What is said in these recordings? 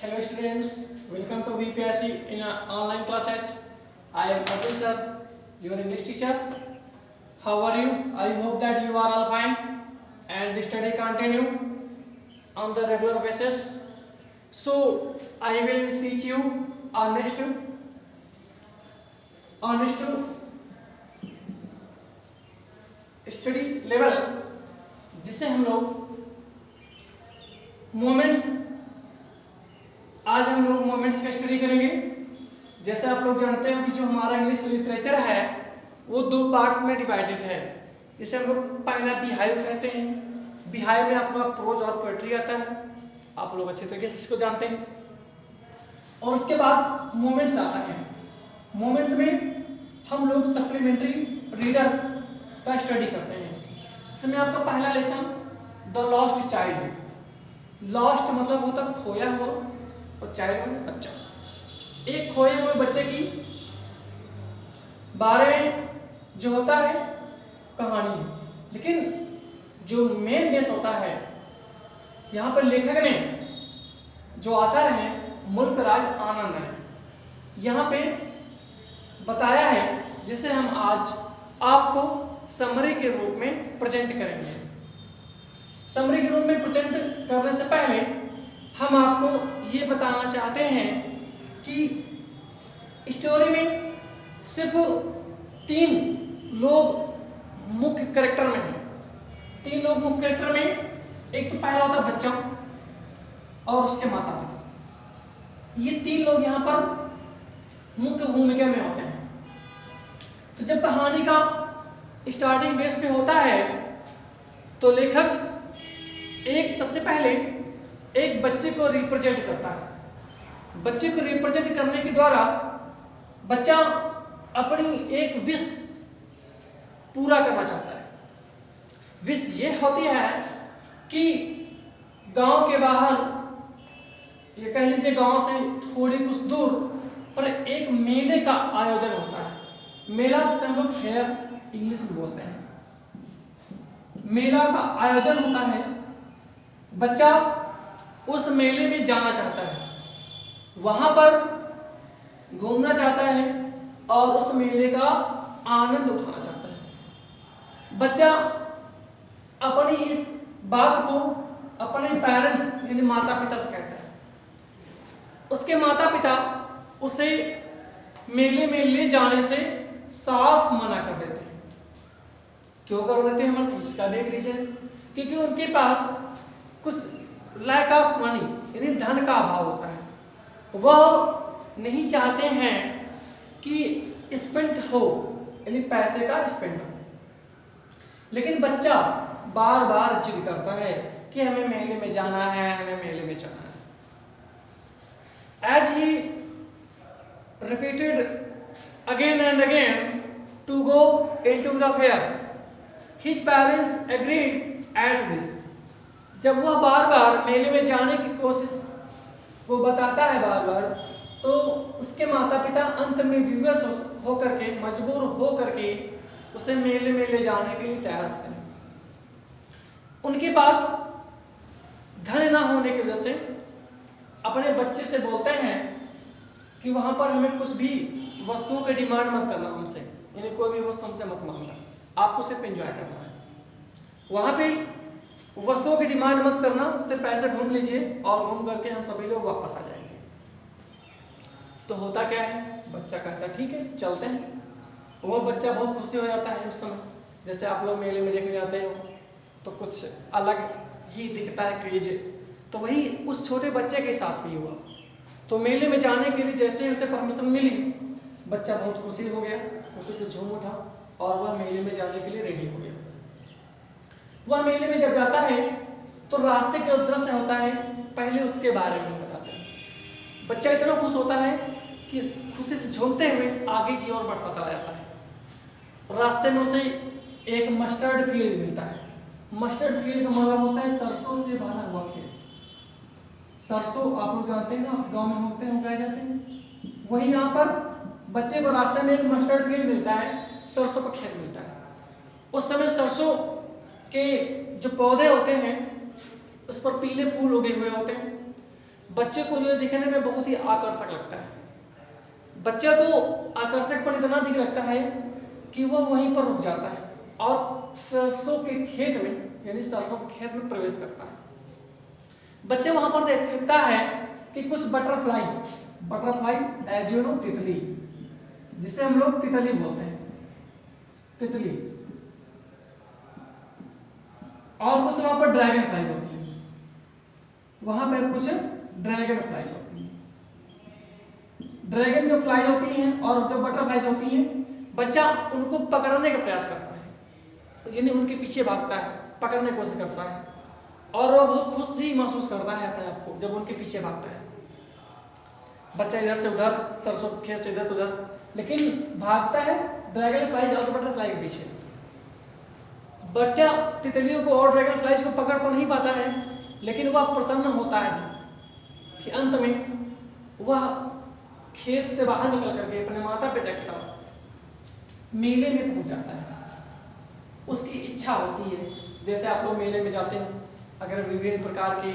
Hello students, welcome to VPSC in uh, online classes. I am Atul sir, your English teacher. How are you? I hope that you are all fine and the study continue on the regular basis. So I will teach you our next study level जिसे हम लोग moments आज हम लोग moments का study करेंगे। जैसे आप लोग जानते हो कि जो हमारा इंग्लिश लिटरेचर है, वो दो पार्ट्स में डिवाइडेड है। जैसे हम लोग पहला बिहाइव कहते हैं। बिहाइव में आपका प्रोज और पोएट्री आता है। आप लोग अच्छे तरीके से इसको जानते हैं। और उसके बाद मोमेंट्स आता है। मोमेंट्स में हम लोग सप्लीमेंट्री रीडर का स्टडी करते हैं। इसमें आपका पहला lesson the lost child lost मतलब होता खोया हुआ। और चाइल्ड मतलब बच्चा एक खोए हुए बच्चे की बारे में जो होता है, कहानी लेकिन जो मेन बेस होता है, यहाँ पर लेखक ने जो आथर है मुल्क राज आनंद है यहाँ पे बताया है, जिसे हम आज आपको समरी के रूप में प्रेजेंट करेंगे। समरी के रूप में प्रेजेंट करने से पहले हम आपको ये बताना चाहते हैं कि स्टोरी में सिर्फ़ तीन लोग मुख्य करेक्टर में हैं। तीन लोग मुख्य करेक्टर में एक तो पहला होता बच्चा और उसके माता पिता। ये तीन लोग यहाँ पर मुख्य भूमिका में होते हैं। तो जब कहानी का स्टार्टिंग बेस पे होता है तो लेखक एक सबसे पहले एक बच्चे को रिप्रेजेंट करता है। बच्चे को रिप्रेजेंट करने के द्वारा बच्चा अपनी एक विश पूरा करना चाहता है। विश ये होती है कि गाँव के बाहर, ये कह लीजिए गाँव से थोड़ी कुछ दूर, पर एक मेले का आयोजन होता है। मेला जिसे हम लोग फेयर इंग्लिश में बोलते हैं। मेला का आयोजन होता है। बच्चा उस मेले में जाना चाहता है। वहाँ पर घूमना चाहता है और उस मेले का आनंद उठाना चाहता है। बच्चा अपनी इस बात को अपने पेरेंट्स यानी माता पिता से कहता है। उसके माता पिता उसे मेले में ले जाने से साफ़ मना कर देते हैं। क्यों कर देते हैं? मन इसका एक रीजन क्योंकि उनके पास कुछ लैक ऑफ़ मनी यानी धन का अभाव होता है। वह नहीं चाहते हैं कि स्पेंड हो, यानी पैसे का स्पेंड हो। लेकिन बच्चा बार बार जिद करता है कि हमें मेले में जाना है, हमें मेले में जाना है। As he repeated again and again to go into the fair, his parents agreed at this जब वह बार बार मेले में जाने की कोशिश, वो बताता है बार बार तो उसके माता पिता अंत में विवश होकर के, मजबूर हो करके उसे मेले में ले जाने के लिए तैयार होते हैं। उनके पास धन ना होने की वजह से अपने बच्चे से बोलते हैं कि वहाँ पर हमें कुछ भी वस्तुओं की डिमांड मत करना हमसे, यानी कोई भी वस्तु हमसे मत मांगना। आपको सिर्फ़ एंजॉय करना है। वहाँ पे वस्तुओं की डिमांड मत करना, सिर्फ़ पैसे ढूंढ लीजिए और घूम करके हम सभी लोग वापस आ जाएँगे। तो होता क्या है? बच्चा कहता है, ठीक है, चलते हैं। वो बच्चा बहुत खुशी हो जाता है उस समय। जैसे आप लोग मेले में देखने जाते हो तो कुछ अलग ही दिखता है क्रेज। तो वही उस छोटे बच्चे के साथ भी हुआ। तो मेले में जाने के लिए जैसे ही उसे परमिशन मिली, बच्चा बहुत खुशी हो गया, खुशी से झूम उठा और वह मेले में जाने के लिए रेडी हो गया। वह मेले में जब जाता है तो रास्ते के दृश्य होता है, पहले उसके बारे में बताते हैं। बच्चा इतना खुश होता है कि खुशी से झूमते हुए आगे की ओर बढ़ता चला जाता है। रास्ते में उसे एक मस्टर्ड फ़ील्ड मिलता है। मस्टर्ड फ़ील्ड का मतलब होता है सरसों से भरा हुआ फ़ील्ड सरसों, आप लोग जानते हैं ना गाँव में होते हैं उगाए जाते हैं। वही यहाँ पर बच्चे को रास्ते में एक मस्टर्ड फ़ील्ड मिलता है, सरसों का खेत मिलता है। उस समय सरसों के जो पौधे होते हैं, उस पर पीले फूल उगे हुए होते हैं। बच्चे को जो दिखने में बहुत ही आकर्षक लगता है। बच्चे को आकर्षक पर इतना दिख लगता है कि वह वहीं पर रुक जाता है और सरसों के खेत में, यानी सरसों के खेत में प्रवेश करता है। बच्चे वहाँ पर देखता है कि कुछ बटरफ्लाई बटरफ्लाई एज तितली, जिसे हम लोग तितली बोलते हैं। तितली। और कुछ वहाँ पर ड्रैगन फ्लाइज होती है। वहाँ पर कुछ ड्रैगन फ्लाइज होती है। ड्रैगन जो फ्लाइज होती हैं और जो बटरफ्लाइज होती हैं, बच्चा उनको पकड़ने का प्रयास करता है। यानी उनके पीछे भागता है, पकड़ने की कोशिश करता है। और वो बहुत खुश ही महसूस करता है अपने आप को, जब उनके पीछे भागता है। बच्चा इधर से उधर, सरसों खेत से इधर से उधर, लेकिन भागता है ड्रैगन फ्लाइज और बटरफ्लाई के पीछे। बच्चा तितलियों को और ड्रैगन फ्लाइज को पकड़ तो नहीं पाता है, लेकिन वह प्रसन्न होता है। कि अंत में वह खेत से बाहर निकल करके अपने माता पिता के साथ मेले में पहुँच जाता है। उसकी इच्छा होती है। जैसे आप लोग मेले में जाते हैं, अगर विभिन्न प्रकार के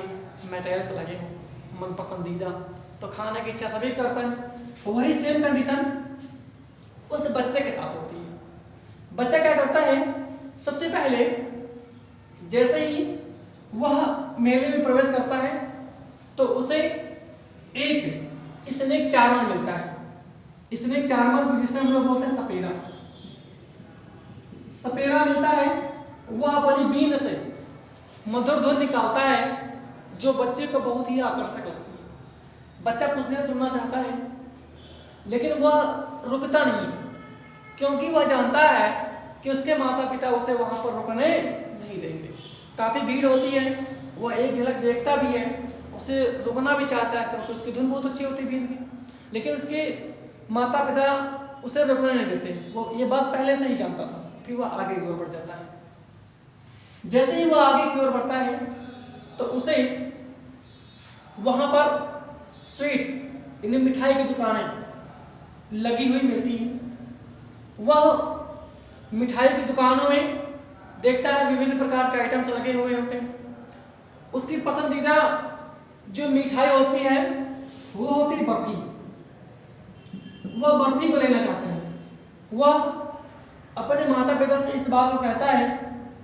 मटेरियल्स लगे हों मन पसंदीदा तो खाने की इच्छा सभी करते हैं। वही सेम कंडीशन उस बच्चे के साथ होती है। बच्चा क्या करता है सबसे पहले, जैसे ही वह मेले में प्रवेश करता है तो उसे एक स्नेक चार्मर मिलता है। स्नेक चार्मर जिसे हम लोग बोलते हैं सपेरा। सपेरा मिलता है, वह अपनी बीन से मधुर ध्वनि निकालता है, जो बच्चे को बहुत ही आकर्षक लगती है। बच्चा कुछ देर सुनना चाहता है, लेकिन वह रुकता नहीं क्योंकि वह जानता है कि उसके माता पिता उसे वहाँ पर रुकने नहीं देंगे। काफ़ी भीड़ होती है वह एक झलक देखता भी है, उसे रुकना भी चाहता है क्योंकि उसकी धुन बहुत अच्छी होती भीड़ की लेकिन उसके माता पिता उसे रुकने नहीं देते। वो ये बात पहले से ही जानता था, फिर वह आगे की ओर बढ़ जाता है। जैसे ही वह आगे की ओर बढ़ता है तो उसे वहाँ पर स्वीट इन मिठाई की दुकानें लगी हुई मिलती हैं। वह मिठाई की दुकानों में देखता है विभिन्न प्रकार के आइटम्स लगे हुए होते हैं। उसकी पसंदीदा जो मिठाई होती है वो होती है बर्फ़ी। वह बर्फ़ी को लेना चाहते हैं। वह अपने माता पिता से इस बात को कहता है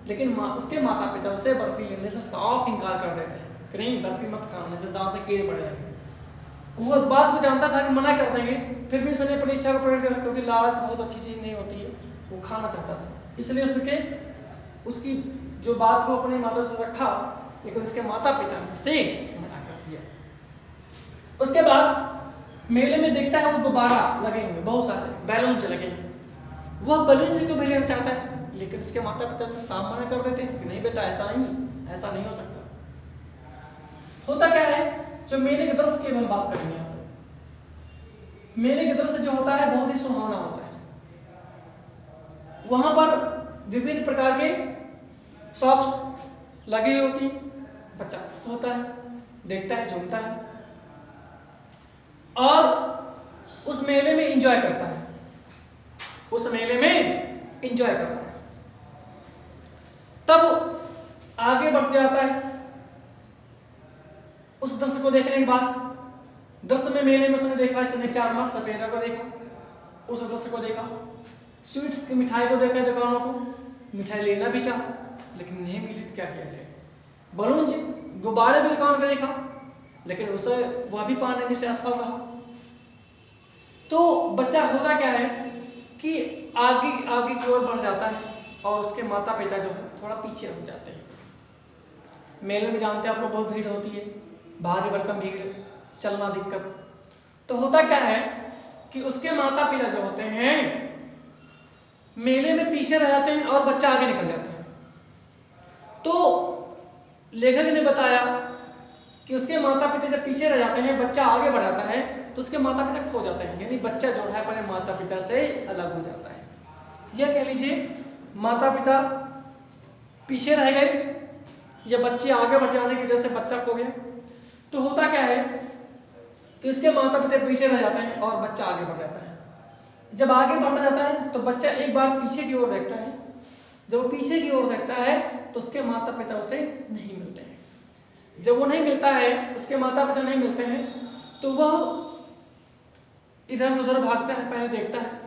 लेकिन मा, उसके माता पिता उसे बर्फ़ी लेने से साफ़ इनकार कर देते हैं कि नहीं बर्फ़ी मत खाने से दांत में कीड़े पड़ जाएँगे वो बात को जानता था कि मना कर देंगे फिर भी उसने अपनी इच्छा को पकड़ कर क्योंकि लालच बहुत अच्छी चीज़ नहीं होती है। वो खाना चाहता था। इसलिए उसके, उसकी जो बात को अपने माता से रखा, लेकिन उसके माता पिता से मना कर दिया। उसके बाद मेले में देखता है वो गुब्बारा लगे हुए, बहुत सारे बैलून लगे हुए। वह बलून को भी लेना चाहता है? लेकिन उसके माता पिता से साफ़ मना कर देते हैं कि नहीं बेटा, ऐसा नहीं ऐसा नहीं हो सकता। होता क्या है, जो मेले के दृश्य की हम बात करेंगे मेले के दृश्य जो होता है, बहुत ही सुहावना होता है। वहाँ पर विभिन्न प्रकार के शॉप्स लगी होती बच्चा खुश होता है, देखता है, झूमता है और उस मेले में इंजॉय करता है। उस मेले में इंजॉय करता है। तब आगे बढ़ जाता है। उस दृश्य को देखने के बाद दृश्य में मेले में उसने देखा, इसने चार मार सफेदा को देखा, उस दृश्य को देखा। स्वीट्स की मिठाई को देखा दुकानों को? मिठाई लेना भी चाहा, लेकिन नहीं मिली तो क्या किया जाए? बलून गुब्बारे की दुकान पर देखा लेकिन उसे वह भी पाने में से असफल रहा। तो बच्चा होता क्या है कि आगे आगे की ओर बढ़ जाता है और उसके माता पिता जो है, थोड़ा पीछे हो जाते हैं। मेले में जानते हैं आप लोग, बहुत भीड़ होती है, भारी भरकम भीड़, चलना दिक्कत। तो होता क्या है कि उसके माता पिता जो होते हैं मेले में पीछे रह जाते हैं और बच्चा आगे निकल जाता है। तो लेखक ने बताया कि उसके माता पिता जब पीछे रह जाते हैं, बच्चा आगे बढ़ जाता है तो उसके माता पिता खो जाते हैं। यानी बच्चा जो है अपने माता पिता से अलग हो जाता है। यह कह लीजिए माता पिता पीछे रह गए या बच्चे आगे बढ़ जाने की वजह से बच्चा खो गया। तो होता क्या है कि उसके माता पिता पीछे रह जाते हैं और बच्चा आगे बढ़ जाता है। जब आगे बढ़ता जाता है तो बच्चा एक बार पीछे की ओर देखता है। जब वो पीछे की ओर देखता है तो उसके माता पिता उसे नहीं मिलते हैं। जब वो नहीं मिलता है, उसके माता पिता नहीं मिलते हैं तो वह इधर से उधर भागता है, पहले देखता है।